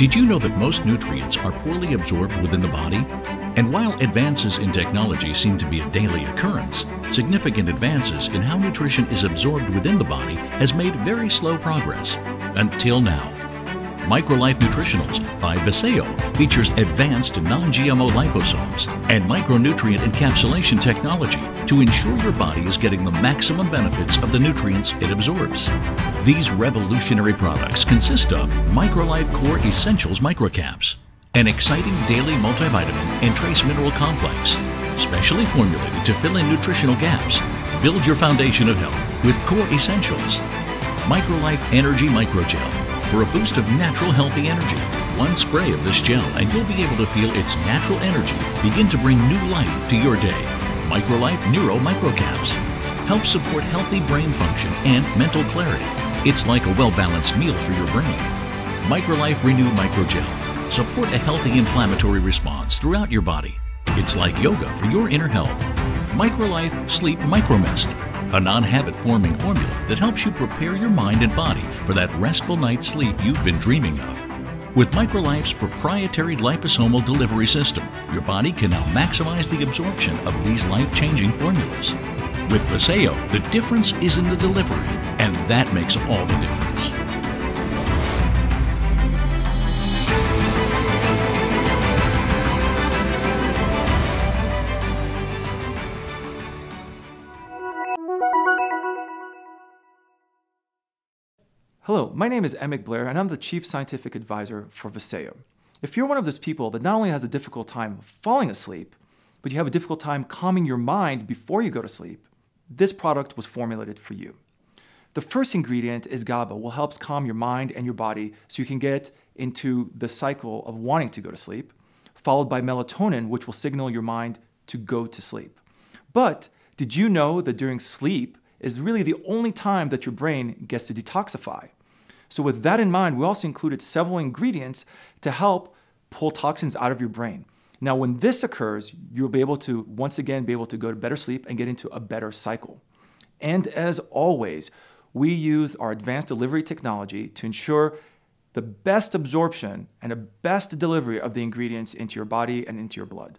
Did you know that most nutrients are poorly absorbed within the body? And while advances in technology seem to be a daily occurrence, significant advances in how nutrition is absorbed within the body has made very slow progress. Until now. MicroLife Nutritionals by Vasayo features advanced non-GMO liposomes and micronutrient encapsulation technology to ensure your body is getting the maximum benefits of the nutrients it absorbs. These revolutionary products consist of MicroLife Core Essentials Microcaps, an exciting daily multivitamin and trace mineral complex, specially formulated to fill in nutritional gaps. Build your foundation of health with Core Essentials. MicroLife Energy Microgel for a boost of natural healthy energy. One spray of this gel and you'll be able to feel its natural energy begin to bring new life to your day. MicroLife Neuro Microcaps help support healthy brain function and mental clarity. It's like a well-balanced meal for your brain. MicroLife Renew Microgel support a healthy inflammatory response throughout your body. It's like yoga for your inner health. MicroLife Sleep Micromist a non habit forming formula that helps you prepare your mind and body for that restful night's sleep you've been dreaming of. With MicroLife's proprietary liposomal delivery system, your body can now maximize the absorption of these life changing formulas. With Vasayo, the difference is in the delivery, and that makes all the difference. Hello, my name is Emmett Blair, and I'm the Chief Scientific Advisor for Vasayo. If you're one of those people that not only has a difficult time falling asleep, but you have a difficult time calming your mind before you go to sleep, this product was formulated for you. The first ingredient is GABA, will helps calm your mind and your body so you can get into the cycle of wanting to go to sleep, followed by melatonin, which will signal your mind to go to sleep. But did you know that during sleep is really the only time that your brain gets to detoxify? So with that in mind, we also included several ingredients to help pull toxins out of your brain. Now, when this occurs, you'll be able to once again be able to go to better sleep and get into a better cycle. And as always, we use our advanced delivery technology to ensure the best absorption and the best delivery of the ingredients into your body and into your blood.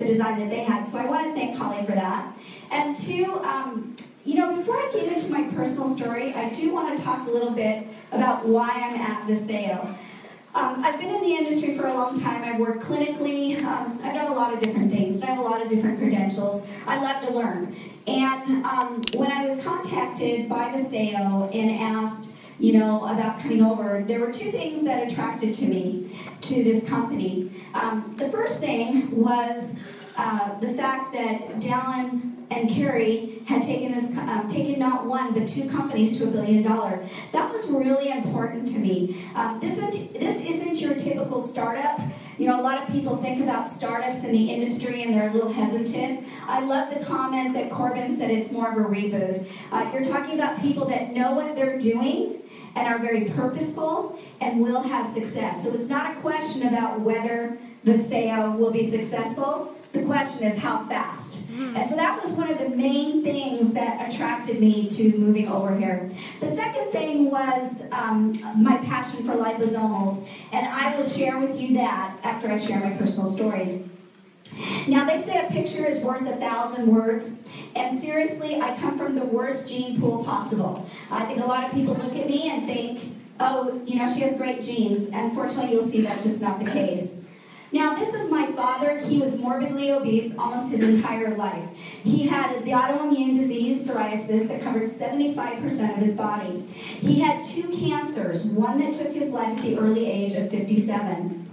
The design that they had. So I want to thank Holly for that. And two, um, you know, before I get into my personal story, I do want to talk a little bit about why I'm at Vasayo. Um, I've been in the industry for a long time. I've worked clinically. Um, I know a lot of different things. I have a lot of different credentials. I love to learn. And um, when I was contacted by Vasayo and asked, you know, about coming over, there were two things that attracted to me to this company. Um, the first thing was uh, the fact that Dallin and Carrie had taken this, um, taken not one but two companies to a billion dollar. That was really important to me. Um, this isn't this isn't your typical startup. You know, a lot of people think about startups in the industry and they're a little hesitant. I love the comment that Corbin said it's more of a reboot. Uh, you're talking about people that know what they're doing and are very purposeful and will have success. So it's not a question about whether Vasayo will be successful. The question is how fast. Mm. And so that was one of the main things that attracted me to moving over here. The second thing was um, my passion for liposomals, and I will share with you that after I share my personal story. Now, they say a picture is worth a thousand words, and seriously, I come from the worst gene pool possible. I think a lot of people look at me and think, oh, you know, she has great genes. Unfortunately, you'll see that's just not the case. Now, this is my father. He was morbidly obese almost his entire life. He had the autoimmune disease, psoriasis, that covered 75% of his body. He had two cancers, one that took his life at the early age of 57.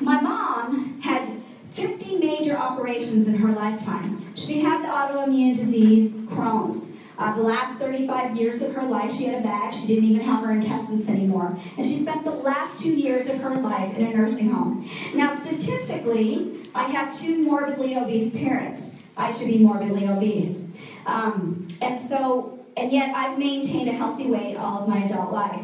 My mom had 50 major operations in her lifetime. She had the autoimmune disease Crohn's. Uh, the last 35 years of her life, she had a bag. She didn't even have her intestines anymore. And she spent the last two years of her life in a nursing home. Now, statistically, I have two morbidly obese parents. I should be morbidly obese. Um, and so, and yet I've maintained a healthy weight all of my adult life.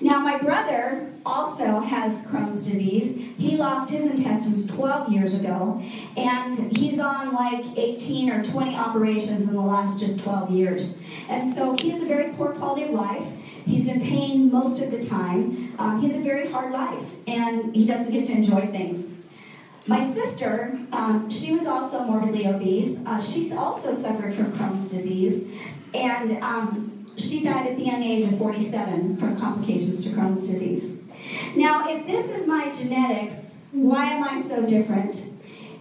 Now, my brother also has Crohn's disease. He lost his intestines 12 years ago, and he's on like 18 or 20 operations in the last just 12 years. And so he has a very poor quality of life. He's in pain most of the time. Um, he has a very hard life, and he doesn't get to enjoy things. My sister, um, she was also morbidly obese. Uh, she's also suffered from Crohn's disease, and um, she died at the young age of 47 from complications to Crohn's disease. Now, if this is my genetics, why am I so different?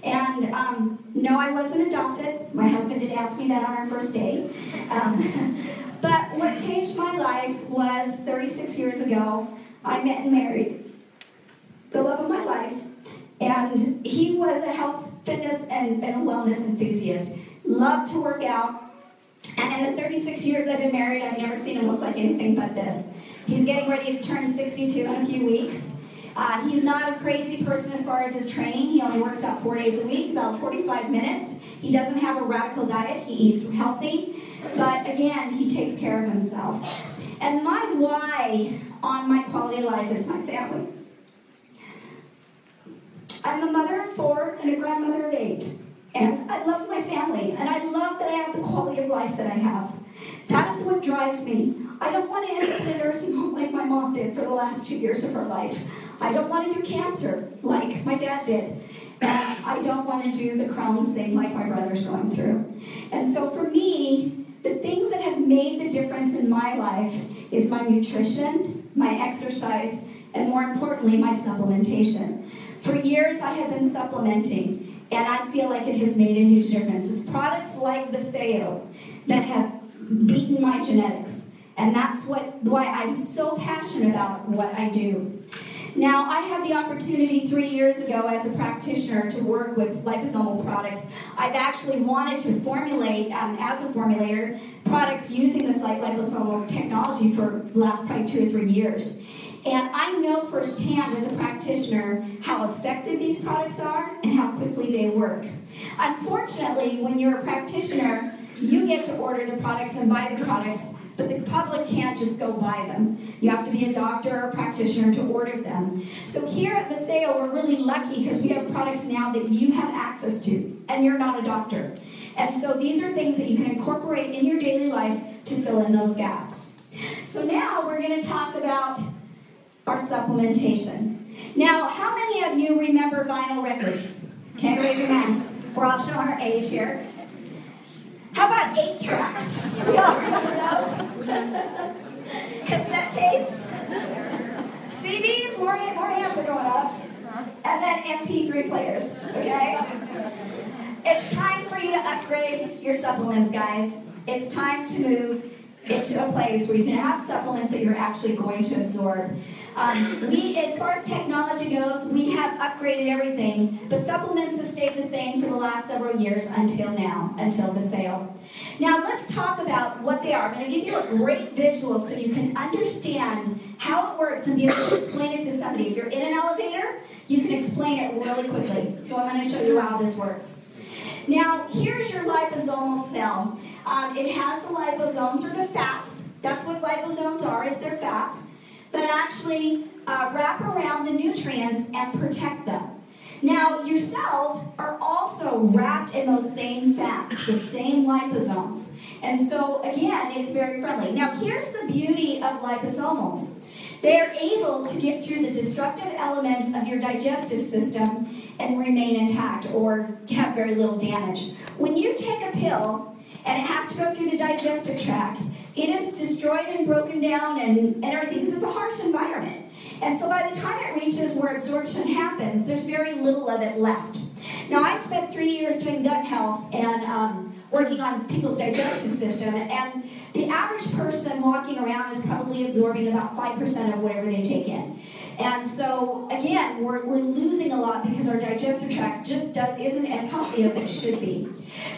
And um, no, I wasn't adopted. My husband did ask me that on our first date. Um, but what changed my life was 36 years ago, I met and married the love of my life. And he was a health, fitness, and, and wellness enthusiast. Loved to work out, and in the 36 years I've been married, I've never seen him look like anything but this. He's getting ready to turn 62 in a few weeks. Uh, he's not a crazy person as far as his training. He only works out four days a week, about 45 minutes. He doesn't have a radical diet. He eats healthy. But again, he takes care of himself. And my why on my quality of life is my family. I'm a mother of four and a grandmother of eight. And I love my family, and I love that I have the quality of life that I have. That is what drives me. I don't want to end up in a nursing home like my mom did for the last two years of her life. I don't want to do cancer like my dad did. And I don't want to do the Crohn's thing like my brother's going through. And so for me, the things that have made the difference in my life is my nutrition, my exercise, and more importantly, my supplementation. For years, I have been supplementing. And I feel like it has made a huge difference. It's products like Vasayo that have beaten my genetics. And that's what why I'm so passionate about what I do. Now, I had the opportunity three years ago as a practitioner to work with liposomal products. I've actually wanted to formulate, um, as a formulator, products using this liposomal technology for the last probably two or three years. And I know firsthand as a practitioner how effective these products are and how quickly they work. Unfortunately, when you're a practitioner, you get to order the products and buy the products, but the public can't just go buy them. You have to be a doctor or a practitioner to order them. So here at Vasayo, we're really lucky because we have products now that you have access to, and you're not a doctor. And so these are things that you can incorporate in your daily life to fill in those gaps. So now we're going to talk about our supplementation. Now, how many of you remember vinyl records? Okay, raise your hand. We're all showing our age here. How about eight tracks? We all remember those? Cassette tapes? CDs? More, more hands are going up. And then MP3 players, okay? It's time for you to upgrade your supplements, guys. It's time to move into a place where you can have supplements that you're actually going to absorb. Um, we, as far as technology goes, we have upgraded everything, but supplements have stayed the same for the last several years until now, until Vasayo. Now let's talk about what they are. I'm going to give you a great visual so you can understand how it works and be able to explain it to somebody. If you're in an elevator, you can explain it really quickly. So I'm going to show you how this works. Now, here's your liposomal cell. Um, it has the liposomes or the fats. That's what liposomes are, is they're fats that actually uh, wrap around the nutrients and protect them. Now, your cells are also wrapped in those same fats, the same liposomes. And so, again, it's very friendly. Now, here's the beauty of liposomals. They are able to get through the destructive elements of your digestive system and remain intact or have very little damage. When you take a pill and it has to go through the digestive tract, it is destroyed and broken down and, and everything because it's a harsh environment. And so by the time it reaches where absorption happens, there's very little of it left. Now, I spent three years doing gut health and um, working on people's digestive system, and the average person walking around is probably absorbing about 5% of whatever they take in. And so, again, we're, we're losing a lot because our digestive tract just does, isn't as healthy as it should be.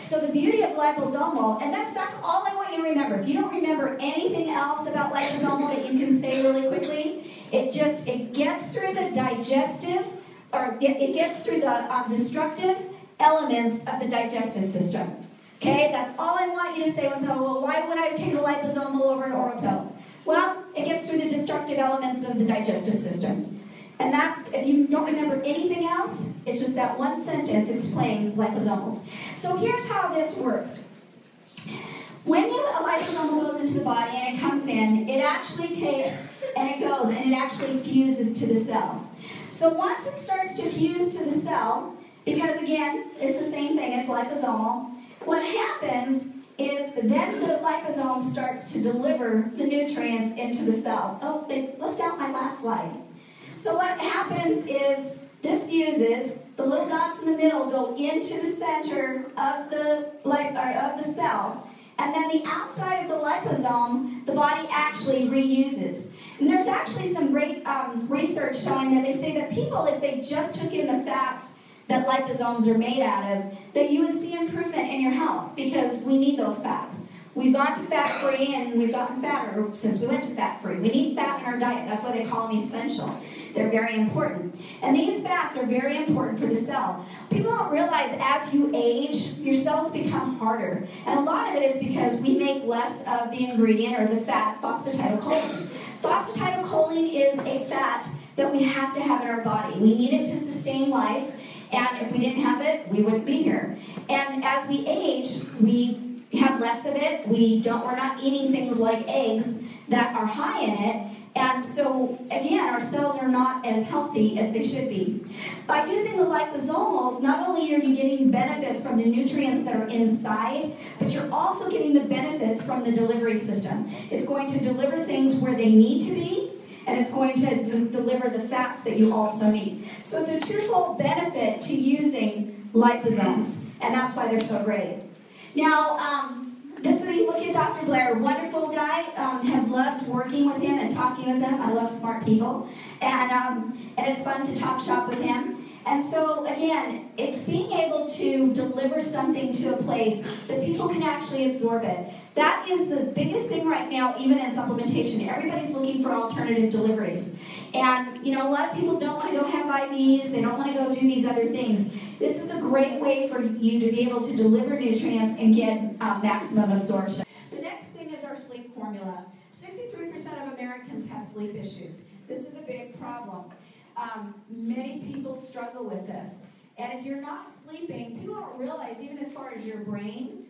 So the beauty of liposomal, and that's, that's all I want you to remember. If you don't remember anything else about liposomal that you can say really quickly, it just, it gets through the digestive, or it gets through the um, destructive elements of the digestive system. Okay, that's all I want you to say. When so, well, why would I take a liposomal over an oral pill? Well, it gets through the destructive elements of the digestive system. And that's, if you don't remember anything else, it's just that one sentence explains liposomals. So here's how this works. When you, a liposomal goes into the body and it comes in, it actually takes and it goes and it actually fuses to the cell. So once it starts to fuse to the cell, because again, it's the same thing, it's liposomal, what happens is then the liposome starts to deliver the nutrients into the cell. Oh, they left out my last slide. So what happens is this fuses, the little dots in the middle go into the center of the, of the cell, and then the outside of the liposome, the body actually reuses. And there's actually some great um, research showing that they say that people, if they just took in the fats that liposomes are made out of, that you would see improvement in your health because we need those fats. We've gone to fat free and we've gotten fatter since we went to fat free. We need fat in our diet. That's why they call them essential. They're very important. And these fats are very important for the cell. People don't realize as you age, your cells become harder. And a lot of it is because we make less of the ingredient or the fat phosphatidylcholine. Phosphatidylcholine is a fat that we have to have in our body. We need it to sustain life and if we didn't have it, we wouldn't be here. And as we age, we have less of it. We don't, we're not eating things like eggs that are high in it. And so, again, our cells are not as healthy as they should be. By using the liposomals, not only are you getting benefits from the nutrients that are inside, but you're also getting the benefits from the delivery system. It's going to deliver things where they need to be, and it's going to deliver the fats that you also need. So it's a twofold benefit to using liposomes, and that's why they're so great. Now, um, this is you look at Dr. Blair, wonderful guy. Um, have loved working with him and talking with him. I love smart people, and um, and it's fun to talk shop with him. And so, again, it's being able to deliver something to a place that people can actually absorb it. That is the biggest thing right now, even in supplementation. Everybody's looking for alternative deliveries. And, you know, a lot of people don't want to go have IVs, they don't want to go do these other things. This is a great way for you to be able to deliver nutrients and get um, maximum absorption. The next thing is our sleep formula. 63% of Americans have sleep issues. This is a big problem. Um, many people struggle with this. And if you're not sleeping, people don't realize, even as far as your brain,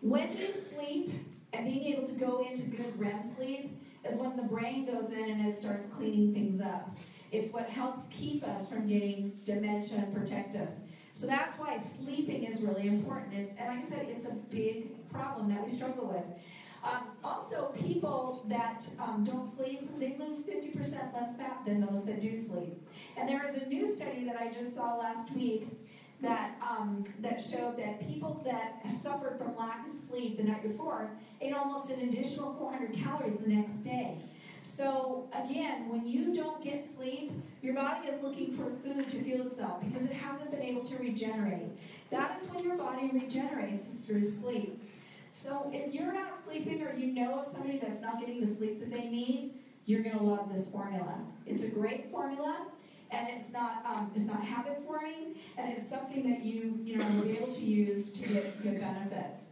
when you sleep and being able to go into good REM sleep is when the brain goes in and it starts cleaning things up. It's what helps keep us from getting dementia and protect us. So that's why sleeping is really important. It's, and like I said, it's a big problem that we struggle with. Um, also, people that um, don't sleep, they lose 50% less fat than those that do sleep. And there is a new study that I just saw last week that um, that showed that people that suffered from lack of sleep the night before ate almost an additional 400 calories the next day. So again, when you don't get sleep, your body is looking for food to fuel itself because it hasn't been able to regenerate. That is when your body regenerates through sleep. So if you're not sleeping or you know of somebody that's not getting the sleep that they need, you're going to love this formula. It's a great formula and it's not um, it's not habit forming, and it's something that you you know will be able to use to get good benefits.